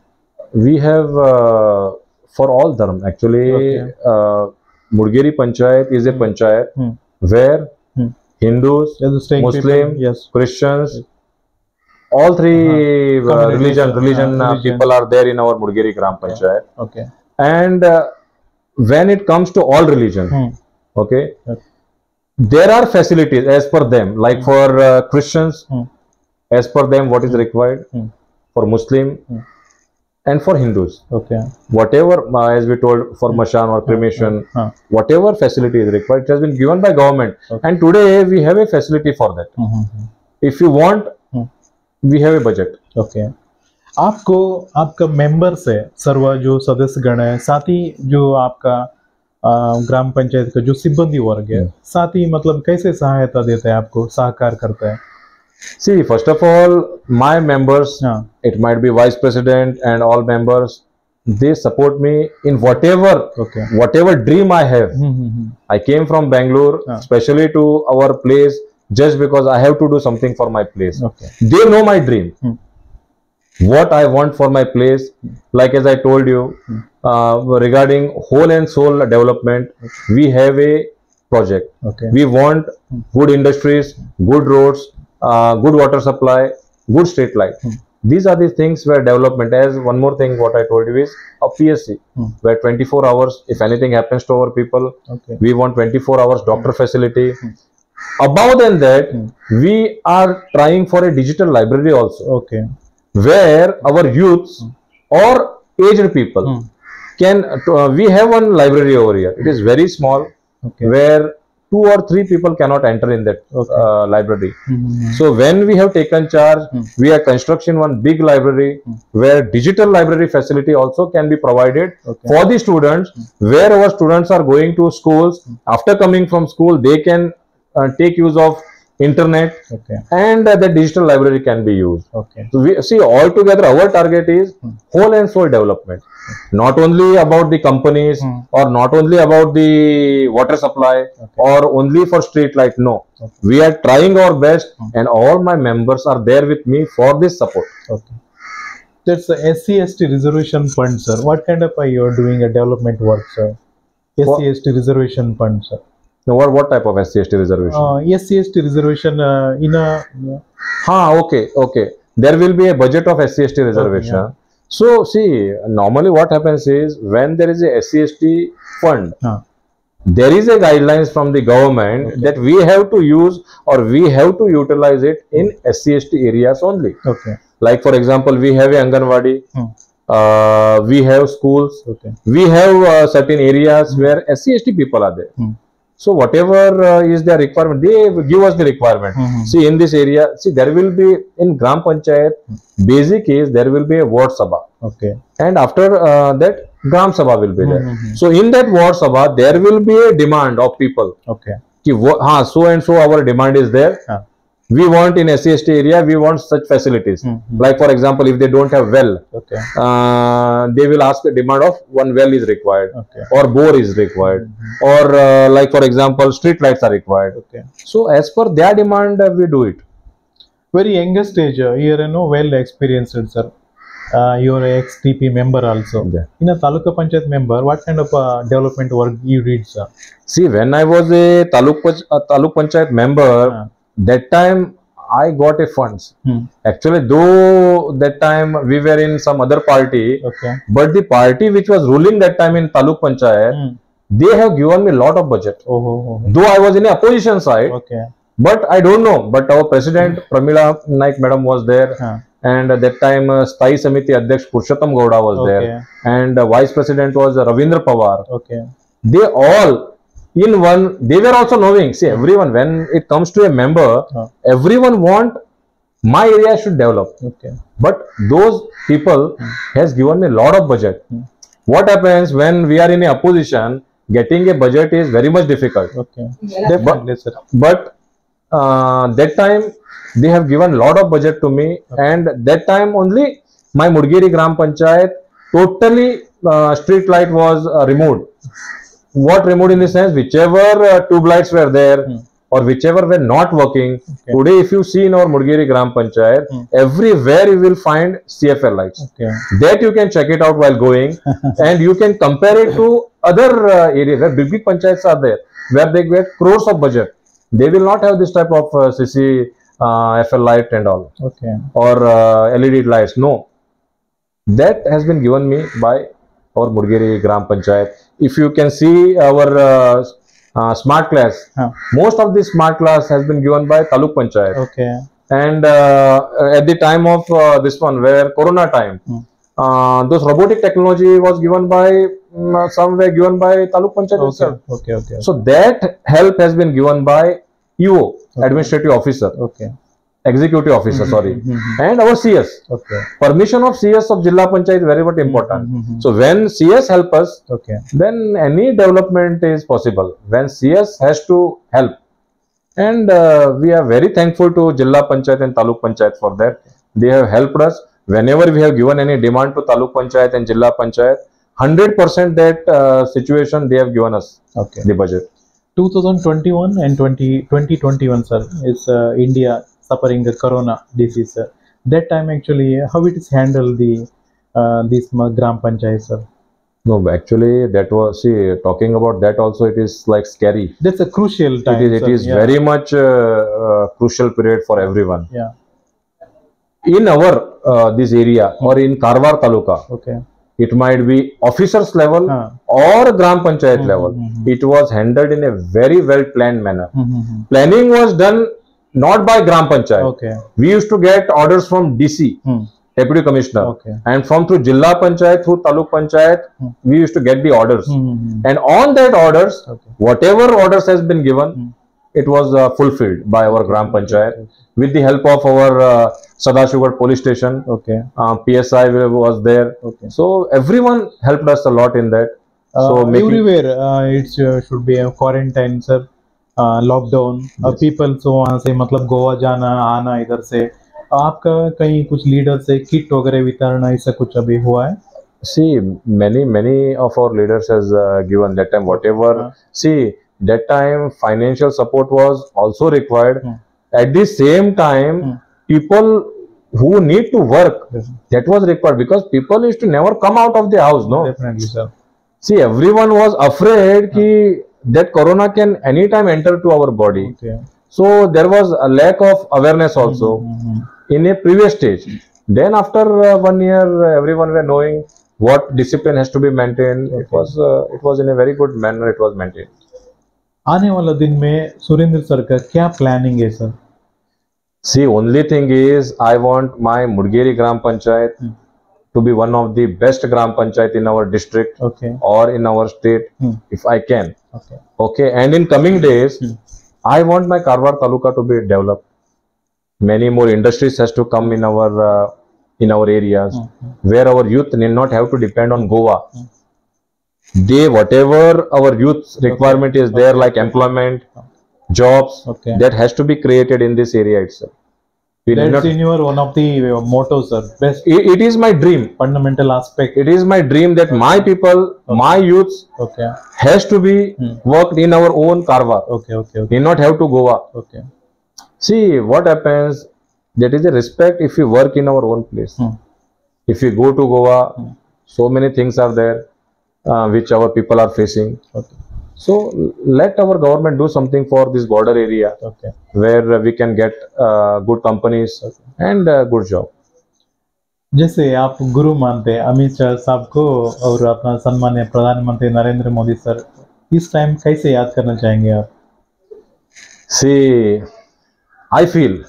we have uh, for all dharm actually Okay. uh, mudgeri panchayat is Hindus, Muslims, yes. Christians, all three uh-huh. uh, uh, religion religion, uh, uh, religion, people are there in our Mudgiri Gram Panchayat. Okay. okay. And uh, when it comes to all religion, hmm. okay, yes. there are facilities as per them. Like hmm. for uh, Christians, hmm. as per them, what is hmm. required hmm. for Muslim hmm. And for hindus okay whatever uh, as we told for mashan or cremation हाँ whatever facility is required it has been given by government Okay. and today we have a facility for that hmm, hmm, hmm. if you want Hmm. we have a budget okay आपको आपका members है सर्व जो सदस्य गण है साथ ही जो आपका अ, ग्राम पंचायत का जो सिब्बंदी वर्ग है हम्म। साथ ही मतलब कैसे सहायता देता है आपको सहकार करता है See, first of all, my members, yeah. it might be vice president and all members, they support me in whatever okay. whatever dream I have. Mm -hmm. I came from Bangalore, yeah. especially to our place, just because I have to do something for my place. Okay. They know my dream. Mm. What I want for my place, like as I told you, mm. uh, regarding whole and soul development, okay. we have a project. Okay. We want hmm. good industries, good roads, uh, good water supply, good street light. Hmm. These are the things where development, has. one more thing, what I told you is a PSC, hmm. where 24 hours, if anything happens to our people, okay. we want 24 hours doctor hmm. facility. Hmm. Above than that, we are trying for a digital library also. Okay. Where our youths or aged people can, uh, we have one library over here. It is very small. Okay. where two or three people cannot enter in that uh, library. Mm -hmm. So when we have taken charge, mm -hmm. we are constructing one big library mm -hmm. where digital library facility also can be provided okay. for the students. Hmm. Where our students are going to schools hmm. after coming from school, they can uh, take use of internet okay. and uh, the digital library can be used okay so we see all together. our target is hmm. whole and soul development okay. not only about the companies hmm. or not only about the water supply okay. or only for street light no okay. we are trying our best hmm. and all my members are there with me for this support okay that's the SCST reservation fund sir what kind of uh, are you doing a development work sir SCST reservation fund sir now what, what type of SC ST reservation Uh, SC ST reservation uh, in a ha okay okay there will be a budget of SC ST reservation yeah. so see normally what happens is when there is a SC ST fund uh, there is a guidelines from the government Okay. that we have to use or we have to utilize it in SCST areas only. okay. Like for example, we have a Anganwadi, Hmm. uh, we have schools, Okay. we have uh, certain areas where SCST people are there. Hmm. So whatever uh, is their requirement, they give us the requirement. Mm -hmm. See in this area, see there will be in Gram Panchayat, basic is there will be a Ward Sabha. Okay. And after uh, that, Gram Sabha will be there. Mm -hmm. So in that Ward Sabha, there will be a demand of people. Okay. Ki, wo, haan, so and so our demand is there. Yeah we want in SC/ST area, we want such facilities. Hmm, hmm. Like for example, if they don't have well, Okay. uh, they will ask the demand of one well is required, Okay. or bore is required, or uh, like for example, street lights are required. Okay. So as per their demand, uh, we do it. Very youngest age, uh, you're you know well experienced, sir. Uh, you're a ex-TP member also. Yeah. In a Taluka Panchayat member, what kind of uh, development work you did, sir? See, when I was a taluk a taluk panchayat member. That time I got a funds. Hmm. Actually, though that time we were in some other party, Okay. but the party which was ruling that time in taluk panchayat, Hmm. they have given me a lot of budget. Oh, oh, oh. Though I was in a opposition side, Okay. but I don't know. But our president Pramila Naik madam was there, Huh. and at that time uh, Sthayi Samiti Adhyaksh Purushottam Gowda was Okay. there, and uh, vice president was uh, Ravindra Pawar. Okay. They all in one. They were also knowing. See, everyone when it comes to a member, Huh. everyone want my area should develop. Okay. But those people has given me a lot of budget. Hmm. What happens when we are in a opposition? Getting a budget is very much difficult. Okay. Definitely, sir. But uh, that time they have given a lot of budget to me, and that time only my Mudgiri Gram Panchayat totally uh, street light was uh, removed. What removed in the sense, whichever uh, tube lights were there Hmm. or whichever were not working. Okay. Today, if you see in our Mudgiri Gram Panchayat, Hmm. everywhere you will find CFL lights. Okay. That you can check it out while going, and you can compare it to other uh, areas where big big panchayats are there, where they get crores of budget. They will not have this type of uh, CC uh, FL light and all Okay. or uh, LED lights. No, that has been given me by our Mudgiri Gram Panchayat. If you can see our uh, uh, smart class, Huh. most of this smart class has been given by Taluk Panchayat Okay. and uh, at the time of uh, this one where corona time Hmm. uh, those robotic technology was given by um, some were given by taluk panchayat Okay. itself Okay. Okay. so that help has been given by eo administrative officer Okay. Executive officer sorry Mhm. and our cs Okay. permission of cs of jilla panchayat is very much important Mhm. so when cs help us Okay. then any development is possible when cs has to help and uh, we are very thankful to jilla panchayat and taluk panchayat for that they have helped us whenever we have given any demand to taluk panchayat and jilla panchayat 100% that uh, situation they have given us Okay. the budget 2021 and 20, 2021 sir is uh, india suffering the corona disease sir. that time actually how it is handled the uh, this gram panchayat sir no actually that was see talking about that also it is like scary that's a crucial time it is, it is yeah. very much uh, uh, crucial period for everyone yeah in our uh, this area or in karwar taluka okay it might be officers level Huh. or gram panchayat Mhm, level mhm. it was handled in a very well planned manner Mhm. planning was done not by gram panchayat. Okay. We used to get orders from dc Hmm. deputy commissioner. Okay. And from through jilla panchayat through taluk panchayat Hmm. we used to get the orders. Mhm. and on that orders okay. whatever orders has been given Hmm. it was uh, fulfilled by our gram panchayat. with the help of our uh, sadashivgad police station okay. uh, psi was there. Okay. So everyone helped us a lot in that. So uh, everywhere uh, it's uh, should be a quarantine sir. uh, lockdown people so वहाँ से मतलब गोवा जाना आना इधर से। आपका कहीं कुछ लीडर से किट वगैरह वितरण ऐसा कुछ अभी हुआ है? See many many of our leaders has given that time whatever see that time financial support was also required at the same time people who. Need to work that was required because people is to never come out of the house no definitely sir see every one was afraid की that corona can anytime enter to our body okay so there was a lack of awareness also Mhm. in a previous stage. Then after uh, one year, uh, everyone were knowing what discipline has to be maintained. It Okay. was uh, it was in a very good manner. It was maintained. आने वाला दिन में Surendra sir का क्या planning है sir See, only thing is, I want my Mudgeri Gram Panchayat Hmm. to be one of the best Gram Panchayat in our district okay or in our state, Hmm. if I can. okay Okay, and in coming days, Hmm. I want my Karwar Taluka to be developed. Many more industries has to come in our uh, in our areas. Mhm. where our youth need not have to depend on Goa. Mm. They, whatever our youth requirement is there, like employment, jobs Okay. that has to be created in this area itself. That's in your one of the uh, mottos, sir. Best it, it is my dream. fundamental aspect. It is my dream that my people, my youths Okay. has to be Hmm. worked in our own Karwar. Okay. Okay. Okay. Not have to Goa. Okay. See what happens. That is a respect if we work in our own place. Hmm. If we go to Goa, Hmm. so many things are there uh, which our people are facing. Okay. so let our government do something for this border area okay. where we can get uh, good companies and uh, good job. जैसे आप गुरु मानते हैं अमित शाह साहब को और अपना सम्मान्य प्रधानमंत्री नरेंद्र मोदी सर इस टाइम कैसे याद करना चाहेंगे आप? See I feel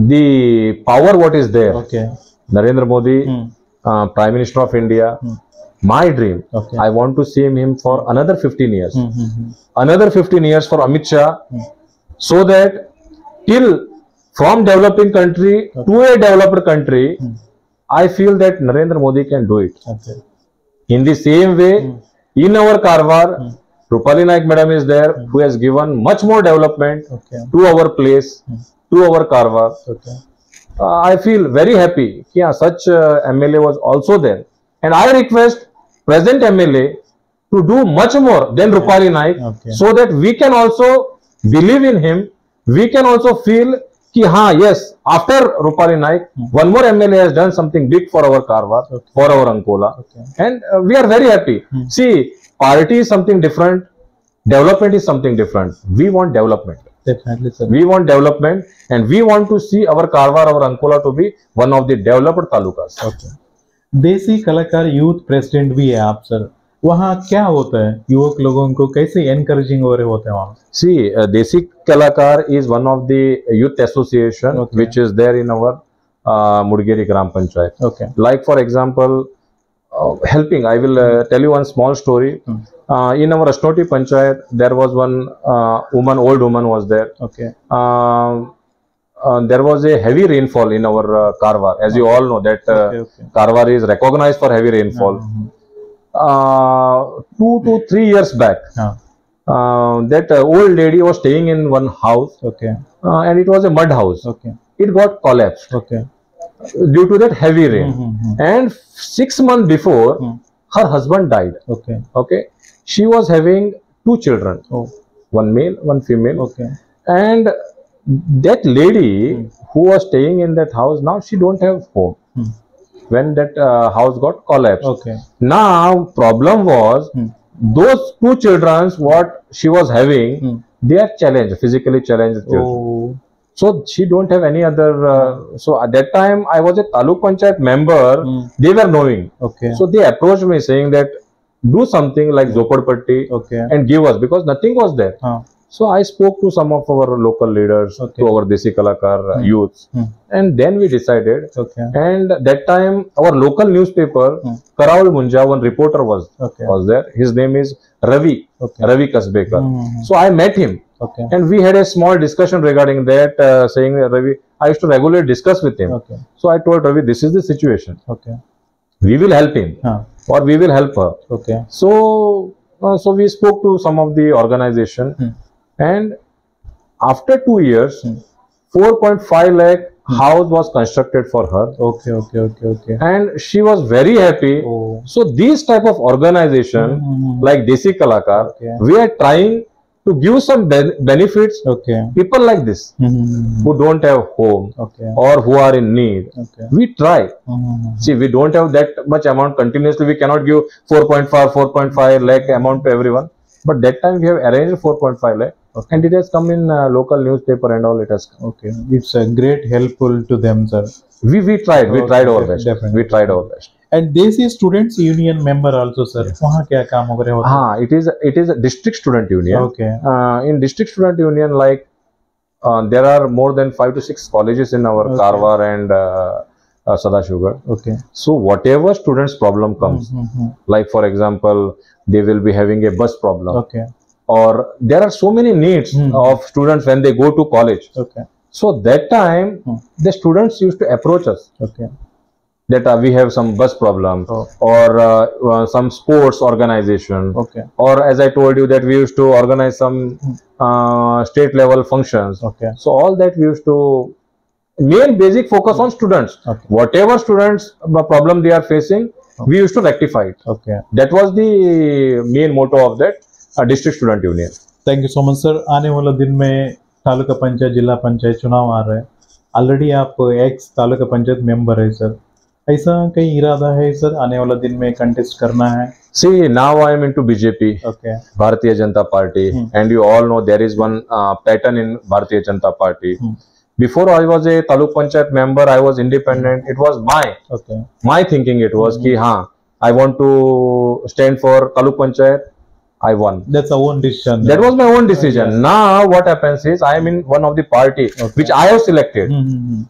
the power what is there okay Narendra Modi prime minister of India Minister of India. Hmm. My dream. Okay. I want to see him for another 15 years. Hmm, hmm, hmm. Another 15 years for Amit Shah, Hmm. so that till from developing country to a developed country, Hmm. I feel that Narendra Modi can do it. Okay. In the same way, in our Karwar, Hmm. Rupali Naik madam is there, who has given much more development Okay. to our place, Hmm. to our Karwar. Okay. Uh, I feel very happy. Yeah, such uh, MLA was also there, and I request present MLA to do much more than Rupali Naik, Okay. so that we can also believe in him. We can also feel कि हाँ yes after Rupali Naik one more MLA has done something big for our Karwar Okay. for our Ankola Okay. and uh, we are very happy Hmm. see party is something different development is something different we want development Definitely, sir. we want development and we want to see our Karwar our Ankola to be one of the developed talukas okay देसी कलाकार youth president भी है आप sir. वहाँ क्या होता है? युवक लोगों को कैसे एनकरेजिंग हो होते हैं वहाँ? See Desi Kalakar is one of the youth association which is there in our Mudgeri gram panchayat okay like for example helping I will tell you one small story in our अस्टोटी panchayat there was one woman old woman was there okay Uh, there was a heavy rainfall in our uh, Karwar. As you all know that uh, okay, okay. Karwar is recognized for heavy rainfall. Mm -hmm. two to three years back, uh, that uh, old lady was staying in one house okay uh, and it was a mud house okay it got collapsed okay due to that heavy rain mm -hmm. and six months before mm. her husband died okay okay she was having two children oh. one male one female okay and that lady mm. who was staying in that house now she don't have home mm. when that uh, house got collapsed okay now problem was mm. those two children what she was having hmm. they are challenged physically challenged oh. so she don't have any other uh, so at that time i was a taluk panchayat member hmm. they were knowing okay so they approached me saying that do something like zopadpatti okay. and give us because nothing was there oh. So I spoke to some of our local leaders, okay. to our Desi Kalakar mm. youths, mm. and then we decided. Okay. And that time, our local newspaper, mm. Karavali Munjavu, one reporter was okay. was there. His name is Ravi, okay. Ravi Kasbekar. Mm. So I met him, okay. and we had a small discussion regarding that, uh, saying Ravi, I used to regularly discuss with him. Okay. So I told Ravi, this is the situation. Okay. We will help him, huh. or we will help her. Okay. So, uh, so we spoke to some of the organization. Mm and after two years, 4.5 lakh hmm. house was constructed for her. Okay, okay, okay, okay. And she was very happy. Oh. So these type of organization mm-hmm. like Desi Kalakar, okay. we are trying to give some ben benefits. Okay. People like this mm-hmm. who don't have home okay. or who are in need. Okay. We try. Mm-hmm. See, we don't have that much amount continuously. We cannot give 4.5, 4.5 lakh amount to everyone. But that time we have arranged 4.5 lakh Okay. And it has come in uh, local newspaper and all. It has. Come. Okay, it's a great helpful to them, sir. We we tried. We tried our best. Definitely. We tried our best. And this is students' union member also, sir. वहाँ क्या काम वगैरह होता है हाँ it is it is district student union. Okay in district student union like there are more than five to six colleges in our Karwar and uh, uh, uh, uh Sadashivgad. Okay. So whatever students' problem comes, mm -hmm. like for example, they will be having a bus problem. Okay or there are so many needs hmm. of students when they go to college. Okay. So that time hmm. the students used to approach us. Okay. That uh, we have some bus problem oh. or uh, uh, some sports organization. Okay. Or as i told you that we used to organize some hmm. uh, state level functions. Okay. So all that we used to main basic focus on students. Okay. whatever students uh, problem they are facing okay. we used to rectify it. Okay. That was the main motto of that. District student union thank you so much sir आने वाले दिन में तालुका पंचायत जिला पंचायत चुनाव आ रहा है। Already आप ex taluka panchayat member है सर ऐसा कहीं इरादा है सर आने वाले दिन में कंटेस्ट करना है? See now I am into BJP Bharatiya Janata Party and you all know there is one pattern in Bharatiya Janata Party before I was a taluk panchayat member I was independent it was my my thinking it was की हाँ I want to stand for taluk panchayat I won. That's our own decision. That was my own decision. Okay. Now what happens is I am in one of the party okay. which I have selected. Mm-hmm.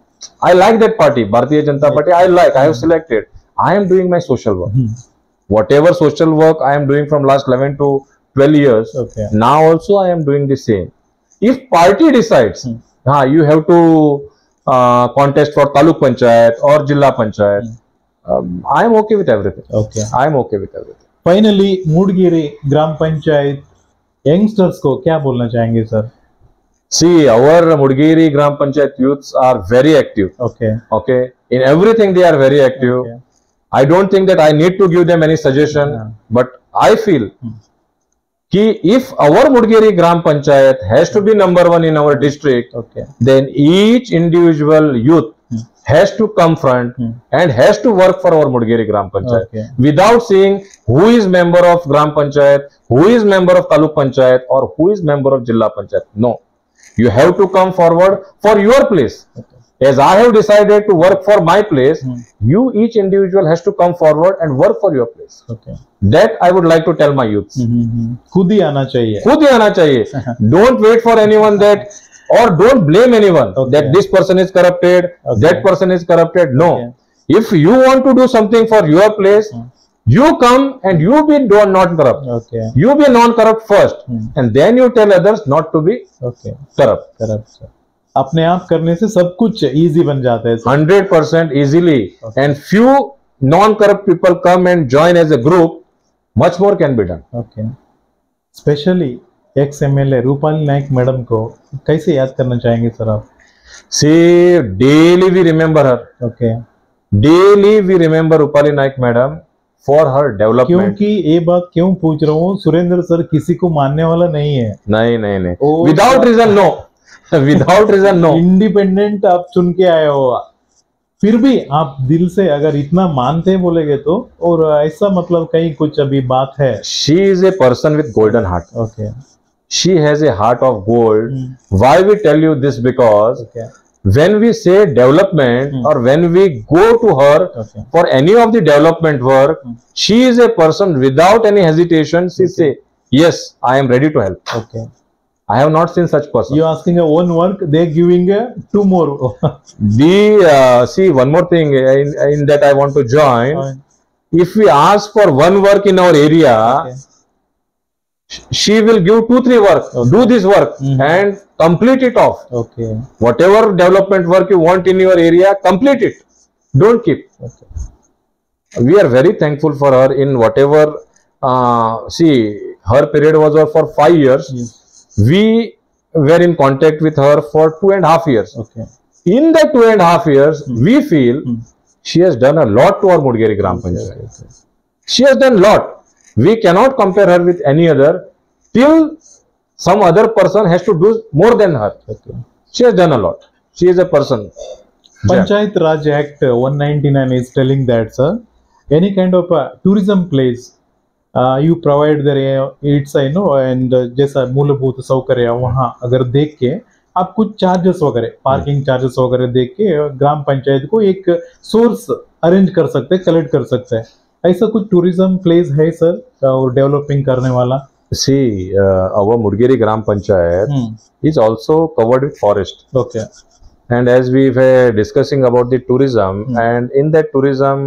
I like that party, Bharatiya Janata right. Party. I like. Mm-hmm. I have selected. I am doing my social work. Mm-hmm. Whatever social work I am doing from last 11 to 12 years, okay. now also I am doing the same. If party decides, mm you have to uh, contest for taluk panchayat or jilla panchayat, hmm. um, I am okay with everything. Okay. I am okay with everything. Finally Mudgeri gram panchayat youngsters को क्या बोलना चाहेंगे sir see our Mudgeri gram panchayat youth are very active okay okay in everything they are very active I don't think that I need to give them any suggestion but I feel कि if our Mudgeri gram panchayat has to be number one in our district then each individual youth has to come front Hmm. and has to work for our Mudgiri Gram Panchayat Okay. without seeing who is member of Gram Panchayat, who is member of Taluk Panchayat, or who is member of Jilla Panchayat. No, you have to come forward for your place. Okay. As I have decided to work for my place, Hmm. you each individual has to come forward and work for your place. Okay That I would like to tell my youths. हम्म, खुद ही आना चाहिए खुद ही आना चाहिए don't wait for anyone that or don't blame anyone Okay. that this person is corrupted Okay. that person is corrupted no Okay. if you want to do something for your place Hmm. you come and you be do- not corrupt okay you be non-corrupt first Hmm. and then you tell others not to be okay corrupt corrupt sir अपने आप करने से सब कुछ easy बन जाता है sir 100% easily Okay. and few non-corrupt people come and join as a group much more can be done okay specially ex M L A Rupali Naik madam को कैसे याद करना चाहेंगे सर आप? see daily we remember her okay daily we remember Rupali Naik madam for her development क्योंकि ये बात क्यों पूछ रहा हूँ सुरेंद्र सर किसी को मानने वाला नहीं है। नहीं नहीं नहीं। Without reason no without reason no independent आप चुन के आए हो। फिर भी आप दिल से अगर इतना मानते हैं बोलेगे तो और ऐसा मतलब कहीं कुछ अभी बात है। She is a person with golden heart okay she has a heart of gold. Mm. Why we tell you this? Because okay. when we say development mm. or when we go to her okay. for any of the development work, mm. she is a person without any hesitation. She okay. say, yes, I am ready to help. Okay. I have not seen such person. You asking a one work, they giving a two more. we uh, see one more thing in, in that I want to join. Fine. If we ask for one work in our area, she will give two three work. Okay. do this work Mhm. and complete it off. Okay. Whatever development work you want in your area complete it. Don't keep. Okay. We are very thankful for her in whatever uh, see her period was for five years. Yes. we were in contact with her for two and a half years. Okay. In that two and a half years we feel Hmm. she has done a lot to our mudgeri gram panchayat. She has done a lot we cannot compare her with any other till some other person has to do more than her okay she has done a lot she is a person Panchayat Raj Act 199 is telling that, sir, any kind of uh, tourism place, uh, you provide the it's you know and uh, जैसा मूलभूत सौकर्य वहाँ अगर देख के आप कुछ charges वगैरह parking charges वगैरह देख के uh, ग्राम पंचायत को एक सोर्स अरेंज कर सकते हैं कलेक्ट कर सकते हैं ऐसा कुछ टूरिज़्म प्लेस है सर और डेवलपिंग करने वाला? See our Mudgeri gram panchayat is also covered with forest okay and as we discussing about the tourism and in that tourism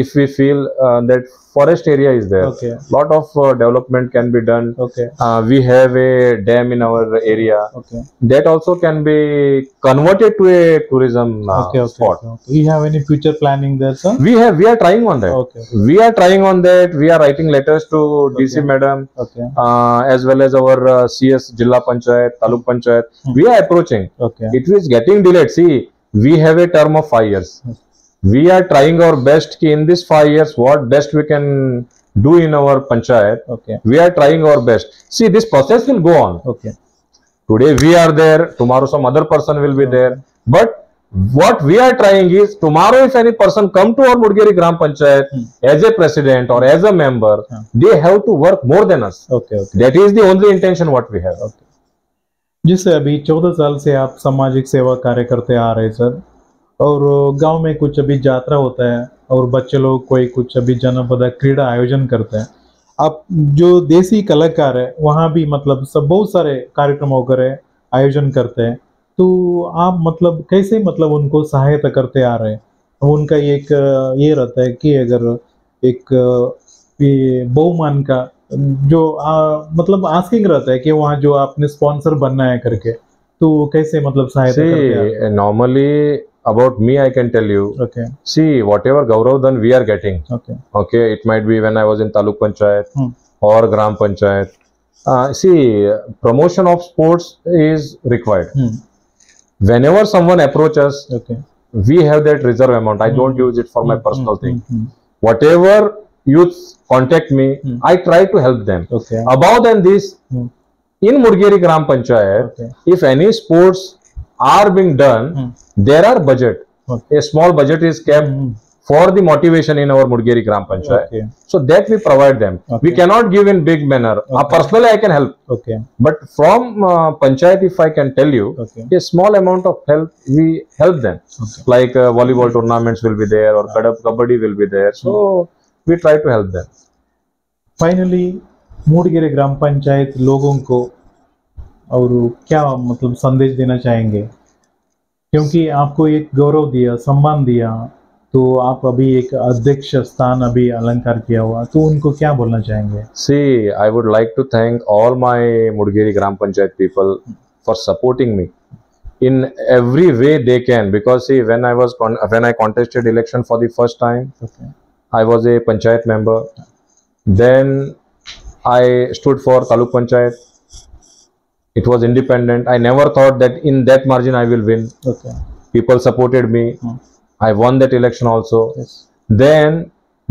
if we feel that forest area is there Okay. lot of uh, development can be done Okay. uh, we have a dam in our area Okay. that also can be converted to a tourism uh, Okay. Okay. spot okay. You have any future planning there, sir? we have we are trying on that Okay. we are trying on that we are writing letters to dc Okay. madam Okay. uh, as well as our uh, cs jilla panchayat taluk panchayat Hmm. we are approaching Okay. it is getting delayed see we have a term of 5 years Hmm. We are trying our best ki in this 5 years what best we can do in our panchayat Okay. we are trying our best see this process will go on Okay. today we are there tomorrow some other person will be there but what we are trying is tomorrow if any person come to our mudgeri gram panchayat Hmm. as a president or as a member Hmm. they have to work more than us Okay. Okay. that is the only intention what we have Okay. जिससे अभी चौदह साल से आप सामाजिक सेवा कार्य करते आ रहे हैं सर और गाँव में कुछ अभी यात्रा होता है और बच्चे लोग कोई कुछ अभी जनपद क्रीड़ा आयोजन करते हैं। आप जो देसी कलाकार है वहाँ भी मतलब सब बहुत सारे कार्यक्रम वगैरह आयोजन करते हैं। तो आप मतलब कैसे मतलब उनको सहायता करते आ रहे हैं? उनका एक ये रहता है कि अगर एक बहुमान का जो आ, मतलब आस्किंग रहता है कि वहाँ जो आपने स्पॉन्सर बनना है करके तो कैसे मतलब सहायता normally about me i can tell you. Okay. See whatever gaurav dhan we are getting. Okay. Okay it might be when i was in taluk panchayat hmm. or gram panchayat. Uh, see promotion of sports is required. Hmm. whenever someone approaches okay. we have that reserve amount. I hmm. don't use it for my hmm. personal hmm. thing. Hmm. Whatever youths contact me i try to help them. Okay. Above than this in mudgeri gram panchayat okay. if any sports are being done Hmm. there are budget Okay. a small budget is kept hmm. for the motivation in our mudgeri gram panchayat okay so that we provide them Okay. we cannot give in big manner uh, personally i can help okay but from uh, panchayat if i can tell you okay a small amount of help we help them Okay. like uh, volleyball tournaments will be there or kadab kabaddi will be there so we try to help them finally Mudgeri gram panchayat लोगों को और क्या मतलब संदेश देना चाहेंगे? क्योंकि आपको एक गौरव दिया सम्मान दिया तो आप अभी एक अध्यक्ष स्थान अभी अलंकार किया हुआ तो उनको क्या बोलना चाहेंगे? See I would like to thank all my Mudgeri gram panchayat people for supporting me in every way they can because see when I was when I contested election for the first time I was a panchayat member then I stood for taluk panchayat it was independent i never thought that in that margin i will win okay people supported me mm. i won that election also yes. then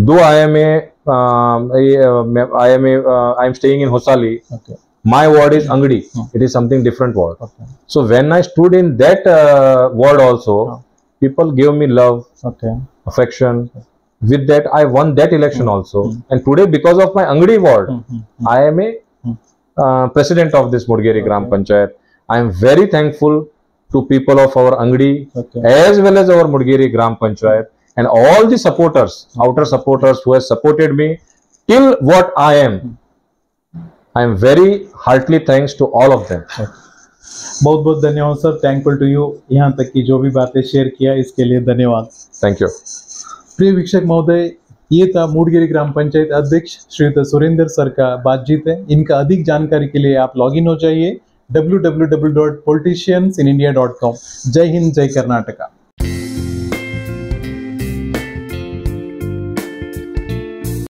though i am a um, uh, am a, uh, I am staying in Hosali. Okay. My ward is Angadi. Hmm. It is something different ward. Okay. So when I stood in that uh, ward also, hmm. people gave me love, okay. affection. With that, I won that election mm also. Mm. And today, because of my Angadi ward, mm. I am a uh, president of this Mudgeri Gram Panchayat. I am very thankful to people of our Angadi okay as well as our Mudgeri Gram Panchayat and all the supporters, outer supporters who has supported me till what I am. I am very heartily thanks to all of them. बहुत बहुत धन्यवाद sir thankful to you यहाँ तक की जो भी बातें share किया इसके लिए धन्यवाद Thank you. प्रिय वीक्षक महोदय ये था मूडगिरी ग्राम पंचायत अध्यक्ष श्रीयुत सुरेंद्र सर का बातचीत है। इनका अधिक जानकारी के लिए आप लॉग इन हो जाइए डब्ल्यू जय हिंद, जय कर्नाटका।